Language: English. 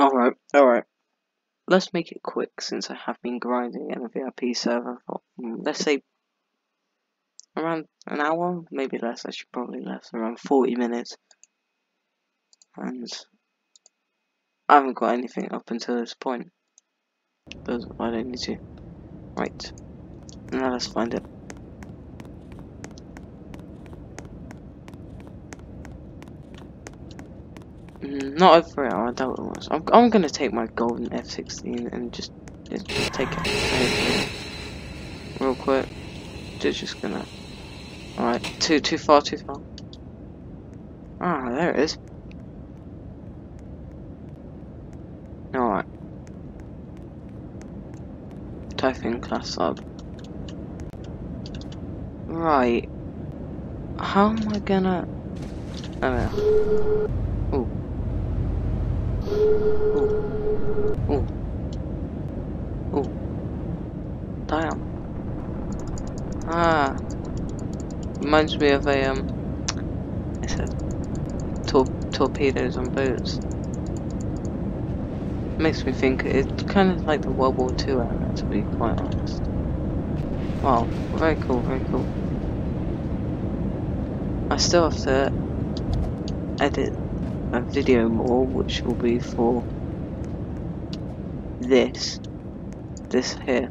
Alright, alright. Let's make it quick since I have been grinding in a VIP server for, mm, let's say, around an hour? Maybe less, I should probably less, around 40 minutes. And I haven't got anything up until this point. But I don't need to. Right. Now let's find it. Not over it, I doubt it was. I'm, I'm gonna take my golden F16 and just, just, take it real quick. Just, gonna. Alright, too too far, too far. Ah, there it is. Alright. Typhoon class sub. Right. How am I gonna... Oh yeah. Ooh. Ooh. Damn. Ah. Reminds me of a, um... I said... Tor torpedoes on boats. Makes me think it's kind of like the World War II era, to be quite honest. Wow, very cool, very cool. I still have to edit a video more, which will be for this, this here.